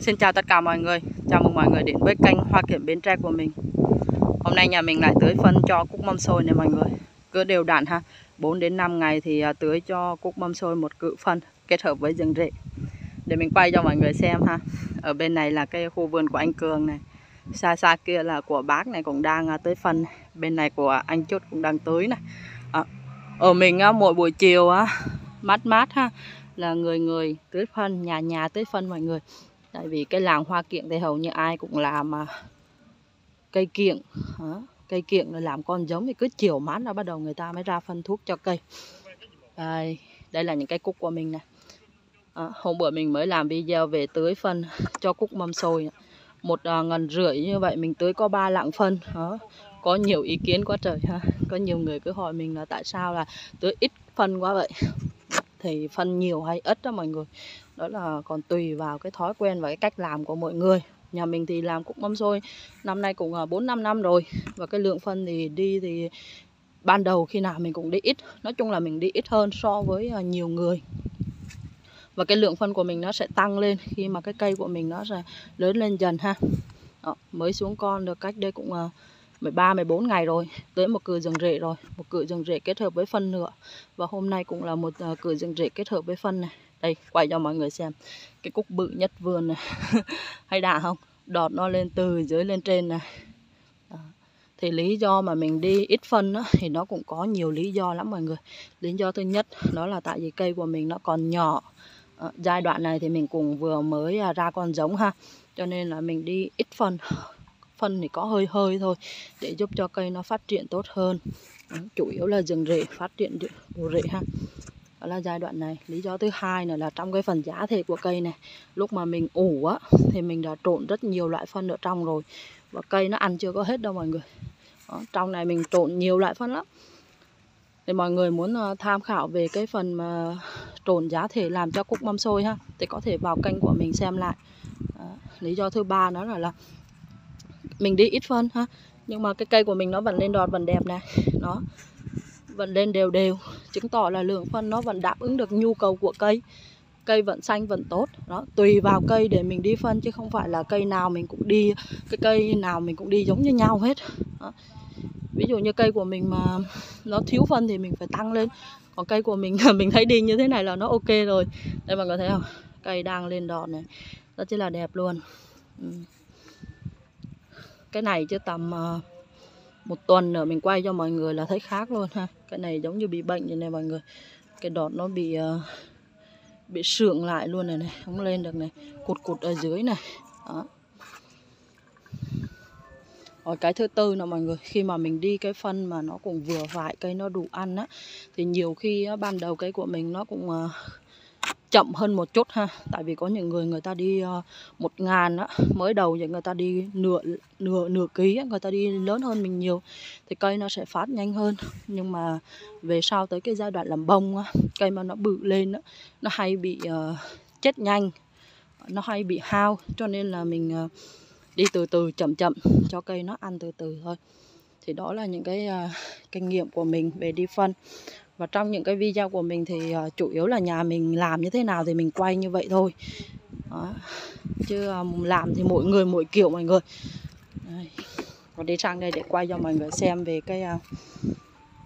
Xin chào tất cả mọi người, chào mừng mọi người đến với kênh Hoa Kiển Bến Tre của mình. Hôm nay nhà mình lại tưới phân cho cúc mâm xôi này mọi người. Cứ đều đặn ha. 4 đến 5 ngày thì à, tưới cho cúc mâm xôi một cự phân kết hợp với rừng rễ. Để mình quay cho mọi người xem ha. Ở bên này là cái khu vườn của anh Cường này. Xa xa kia là của bác này cũng đang à, tưới phân. Bên này của anh Chút cũng đang tưới này. À, Ở mình à, mỗi buổi chiều mát mát ha là người người tưới phân nhà nhà tưới phân mọi người tại vì cái làng hoa kiểng thì hầu như ai cũng làm mà. Cây kiểng cây kiểng là làm con giống thì cứ chiều mát là bắt đầu người ta mới ra phân thuốc cho cây. Đây, đây là những cái cúc của mình này à, ờ, hôm bữa mình mới làm video về tưới phân cho cúc mâm xôi. Một à, ngần rưỡi như vậy mình tưới có ba lạng phân à, có nhiều ý kiến quá trời ha. Có nhiều người cứ hỏi mình là tại sao là tưới ít phân quá vậy? Thì phân nhiều hay ít đó mọi người. Đó là còn tùy vào cái thói quen và cái cách làm của mọi người. Nhà mình thì làm cũng mâm xôi năm nay cũng à, bốn năm năm rồi. Và cái lượng phân thì đi thì ban đầu khi nào mình cũng đi ít. Nói chung là mình đi ít hơn so với à, nhiều người. Và cái lượng phân của mình nó sẽ tăng lên khi mà cái cây của mình nó sẽ lớn lên dần ha. Đó, mới xuống con được cách đây cũng à, 13 14 ngày rồi tới một cử rừng rễ rồi một cử rừng rễ kết hợp với phân nữa. Và hôm nay cũng là một ờ, à, cử rừng rễ kết hợp với phân này. Đây quay cho mọi người xem cái cúc bự nhất vườn này. Hay đã không? Đọt nó lên từ dưới lên trên này. Đó. thì lý do mà mình đi ít phân đó, thì nó cũng có nhiều lý do lắm mọi người. Lý do thứ nhất đó là tại vì cây của mình nó còn nhỏ. À, giai đoạn này thì mình cũng vừa mới à, ra con giống ha. Cho nên là mình đi ít phân phân thì có hơi hơi thôi để giúp cho cây nó phát triển tốt hơn. Chủ yếu là rừng rễ phát triển đồ rễ ha. Đó là giai đoạn này. Lý do thứ hai nữa là trong cái phần giá thể của cây này lúc mà mình ủ á thì mình đã trộn rất nhiều loại phân ở trong rồi. Và cây nó ăn chưa có hết đâu mọi người. Đó, trong này mình trộn nhiều loại phân lắm. Thì mọi người muốn ờ, tham khảo về cái phần mà trộn giá thể làm cho cúc mâm xôi ha thì có thể vào kênh của mình xem lại. Đó. lý do thứ ba đó là là mình đi ít phân ha. Nhưng mà cái cây của mình nó vẫn lên đọt, vẫn đẹp này nó vẫn lên đều đều. Chứng tỏ là lượng phân nó vẫn đáp ứng được nhu cầu của cây. Cây vẫn xanh, vẫn tốt. Đó. Tùy vào cây để mình đi phân, chứ không phải là cây nào mình cũng đi, cái cây nào mình cũng đi giống như nhau hết. Đó. ví dụ như cây của mình mà nó thiếu phân thì mình phải tăng lên. Còn cây của mình mình thấy đi như thế này là nó ok rồi. Đây mọi người thấy không? Cây đang lên đọt này. Rất là đẹp luôn. Ừ cái này chứ tầm uh, một tuần nữa mình quay cho mọi người là thấy khác luôn ha. Cái này giống như bị bệnh như này mọi người. Cái đọt nó bị uh, bị sượng lại luôn này này không lên được này. Cụt cụt ở dưới này. Đó. Rồi cái thứ tư là mọi người khi mà mình đi cái phân mà nó cũng vừa phải cây nó đủ ăn á thì nhiều khi á, ban đầu cây của mình nó cũng uh, chậm hơn một chút ha. Tại vì có những người người ta đi ờ, một ngàn á mới đầu thì người ta đi nửa nửa nửa ký á, người ta đi lớn hơn mình nhiều thì cây nó sẽ phát nhanh hơn. Nhưng mà về sau tới cái giai đoạn làm bông á cây mà nó bự lên á nó hay bị uh, chết nhanh nó hay bị hao. Cho nên là mình uh, đi từ từ chậm chậm cho cây nó ăn từ từ thôi. Thì đó là những cái uh, kinh nghiệm của mình về đi phân và trong những cái video của mình thì uh, chủ yếu là nhà mình làm như thế nào thì mình quay như vậy thôi. Đó. chứ uh, làm thì mỗi người mỗi kiểu mọi người. Đây. còn đi sang đây để quay cho mọi người xem về cái, uh,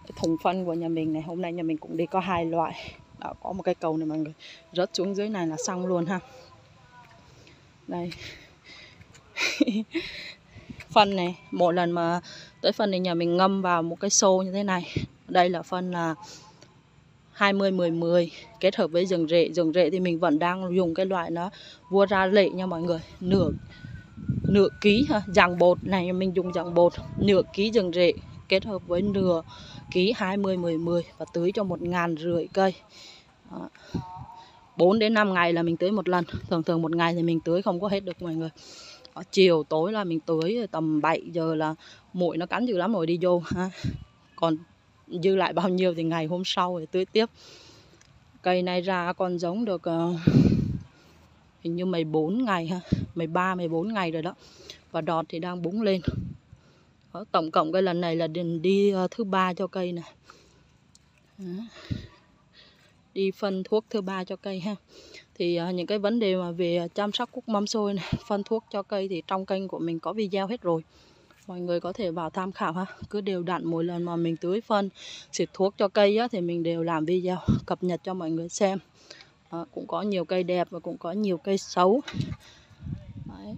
cái thùng phân của nhà mình này. Hôm nay nhà mình cũng đi có hai loại. Đó, có một cái cầu này mọi người. Rớt xuống dưới này là xong luôn ha. Đây. phân này, mỗi lần mà tới phân này nhà mình ngâm vào một cái xô như thế này. Đây là phân là 20 10 10 kết hợp với rừng rễ. Rừng rễ thì mình vẫn đang dùng cái loại nó vua ra lệ nha mọi người. Nửa nửa ký ha, dạng bột này mình dùng dạng bột. Nửa ký rừng rễ, kết hợp với nửa ký 20 10 10 và tưới cho một ngàn rưỡi cây. Đó. 4 đến 5 ngày là mình tưới một lần. Thường thường một ngày thì mình tưới không có hết được mọi người. Ờ, chiều tối là mình tưới tầm 7 giờ là muỗi nó cắn dữ lắm rồi đi vô ha. Còn dư lại bao nhiêu thì ngày hôm sau thì tưới tiếp. Cây này ra còn giống được uh, hình như 14 ngày ha 13 14 ngày rồi đó. Và đọt thì đang búng lên. Đó, tổng cộng cái lần này là đi uh, thứ ba cho cây này. Đó đi phân thuốc thứ ba cho cây ha. Thì uh, những cái vấn đề mà về à, chăm sóc cúc mâm xôi này phân thuốc cho cây thì trong kênh của mình có video hết rồi. Mọi người có thể vào tham khảo ha. Cứ đều đặn mỗi lần mà mình tưới phân xịt thuốc cho cây á, thì mình đều làm video cập nhật cho mọi người xem. À, cũng có nhiều cây đẹp và cũng có nhiều cây xấu. Đấy.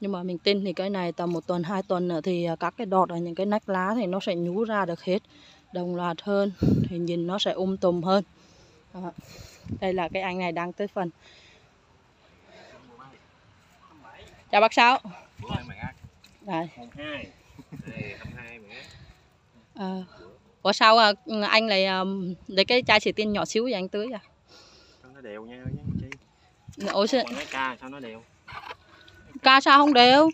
nhưng mà mình tin thì cái này tầm một tuần hai tuần nữa thì à, các cái đọt ở những cái nách lá thì nó sẽ nhú ra được hết đồng loạt hơn thì nhìn nó sẽ um tùm hơn à, đây là cái anh này đang tới phần chào bác sáu Đấy. À, ủa sao à, anh lại um, lấy cái chai xịt tiên nhỏ xíu vậy anh tưới à? Nó đều nhau chứ chi. Ủa sao, cái ca sao nó đều. ca sao không đều?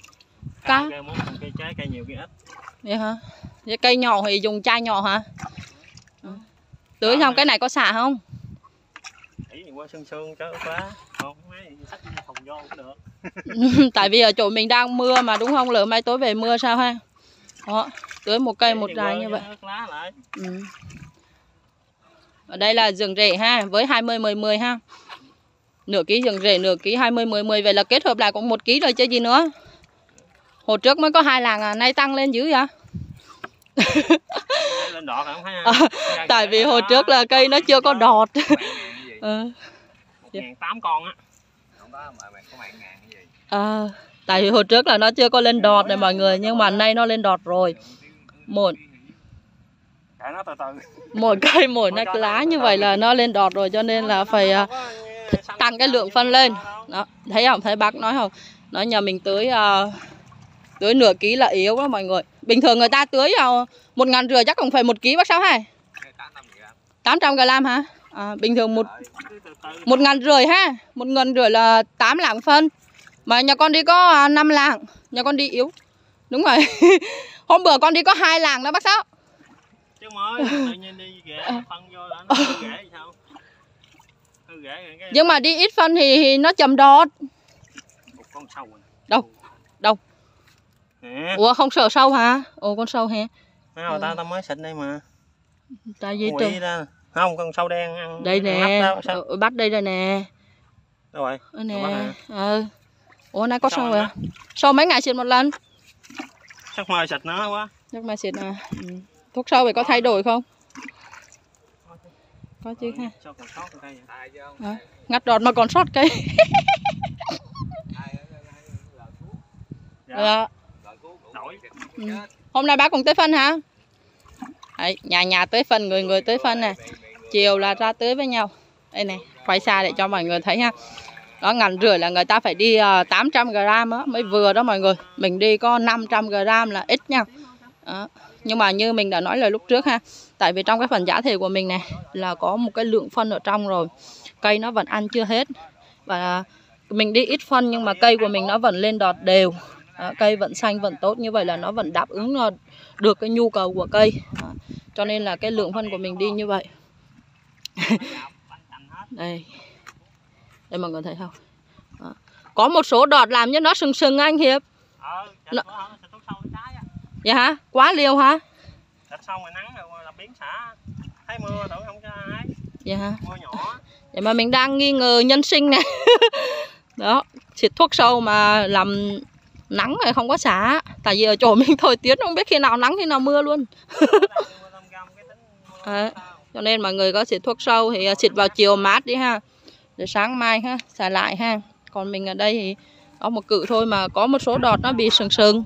Ca. Ca muốn trái cây nhiều cây ít. Vậy hả? Vậy cây nhỏ thì dùng chai nhỏ hả? Ừ. Tưới xong cái này có xả không? Tại vì ở chỗ mình đang mưa mà đúng không? Lỡ mai tối về mưa sao ha? Đó, tưới một cây một quơ như vậy. Ừ. Ở đây là rừng rễ ha, với 20 10 10 ha. Nửa ký rừng rễ, nửa ký 20 10 10 vậy là kết hợp lại cũng một ký rồi chứ gì nữa. Hồi trước mới có hai làng à, nay tăng lên dữ vậy? Để lên đọt không thấy À, ha. tại vì hồi trước là cây nó chưa có đọt. ừ. Tám con á. không có mà mày có mạng ngàn cái gì à, tại vì hồi trước là nó chưa có lên đọt này mọi người, nhưng mà nay nó lên đọt rồi. Một Để nó từ từ. mỗi cây mỗi nách lá như vậy là nó lên đọt rồi cho nên là phải à, tăng cái lượng phân lên đó thấy không thấy bác nói không nói nhà mình tưới uh, tưới nửa ký là yếu đó mọi người bình thường người ta tưới uh, một ngàn rưỡi chắc cũng phải một ký bác sáu hai. Tám năm gì đó 800 gram hả? À, bình thường một một ngàn rưỡi ha. Một ngàn rưỡi là 8 lạng phân. Mà nhà con đi có uh, 5 lạng. Nhà con đi yếu. Đúng rồi. Hôm bữa con đi có hai lạng đó bác sáu. Chứ mới tự nhiên đi ghẻ phân vô là nó hư ghẻ thì sao? Hư ghẻ rồi cái nhưng mà đi ít phân thì, thì nó chậm đọt? Đâu? Nè. ủa không sợ sâu hả ồ con sâu hả Thấy không, ta ta mới xịt đây mà. tại vì ra. Không, con sâu đen ăn. đây nè đó, ờ, bắt đây đây nè Đâu rồi? Bắt nè hả? ờ ủa nay có Sâu ăn à sâu mấy ngày xịt một lần Chắc mời xịt nó quá. chắc mai xịt à ừ. thuốc sâu phải có thay đổi không có chứ ha ở vậy? Hả? ngắt đọt mà còn sót cây Dạ. Ừ. hôm nay bác cùng tới phân hả? Đấy, nhà nhà tới phân người người tới phân nè. Chiều là ra tới với nhau. Đây này quay xa để cho mọi người thấy ha. Đó ngàn rưỡi là người ta phải đi ờ, uh, 800 gram á mới vừa đó mọi người. Mình đi có 500 gram là ít nha. Đó. nhưng mà như mình đã nói lời lúc trước ha tại vì trong cái phần giả thể của mình này là có một cái lượng phân ở trong rồi. Cây nó vẫn ăn chưa hết. Và mình đi ít phân nhưng mà cây của mình nó vẫn lên đọt đều đó, cây vẫn xanh vẫn tốt như vậy là nó vẫn đáp ứng được cái nhu cầu của cây đó. cho nên là cái lượng phân của mình đi như vậy đây đây mọi người thấy không đó. có một số đọt làm cho nó sừng sừng anh hiệp Nó- dạ hả quá liều hả Xịt xong rồi nắng rồi là biến xả. Thấy mưa tưởng không cho ai. dạ hả Mưa nhỏ. vậy mà mình đang nghi ngờ nhân sinh nè đó xịt thuốc sâu mà làm nắng này không có xả. Tại vì ở chỗ mình thời tiết không biết khi nào nắng khi nào mưa luôn. Sao. cho nên mọi người có xịt thuốc sâu thì à, xịt vào chiều mát đi ha. Để sáng mai ha xả lại ha. Còn mình ở đây thì có một cự thôi mà có một số đọt nó bị sừng sừng.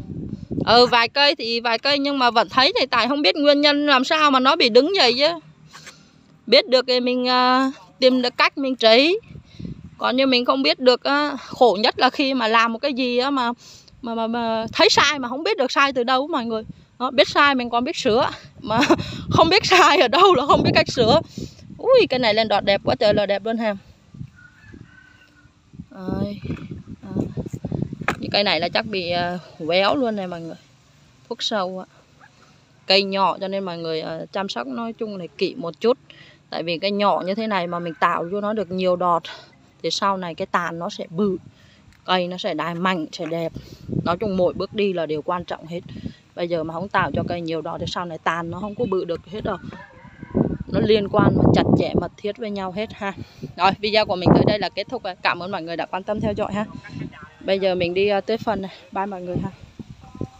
Ừ vài cây thì vài cây nhưng mà vẫn thấy thì tại không biết nguyên nhân làm sao mà nó bị đứng vậy chứ. Biết được thì mình à, tìm được cách mình trị còn như mình không biết được á, khổ nhất là khi mà làm một cái gì á mà mà, mà, mà thấy sai mà không biết được sai từ đâu mọi người. Đó, biết sai mình còn biết sửa. Mà không biết sai ở đâu là không biết cách sửa. Ui cái này lên đọt đẹp quá trời là đẹp luôn ha. Đấy. À. Những cây này là chắc bị à, véo luôn này mọi người. Thuốc sâu á. Cây nhỏ cho nên mọi người uh, chăm sóc nói chung là kỹ một chút. Tại vì cái nhỏ như thế này mà mình tạo cho nó được nhiều đọt thì sau này cái tàn nó sẽ bự cây nó sẽ đài mạnh, sẽ đẹp. Nói chung mỗi bước đi là điều quan trọng hết. Bây giờ mà không tạo cho cây nhiều đó thì sau này tàn nó không có bự được hết đâu. Nó liên quan mà chặt chẽ, mật thiết với nhau hết ha. Rồi, video của mình tới đây là kết thúc cảm ơn mọi người đã quan tâm theo dõi ha. Bây giờ mình đi ờ, tới phần này. Bye mọi người ha.